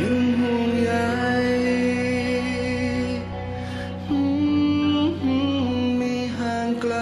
ยังห่วงใยไม่ห่างไกล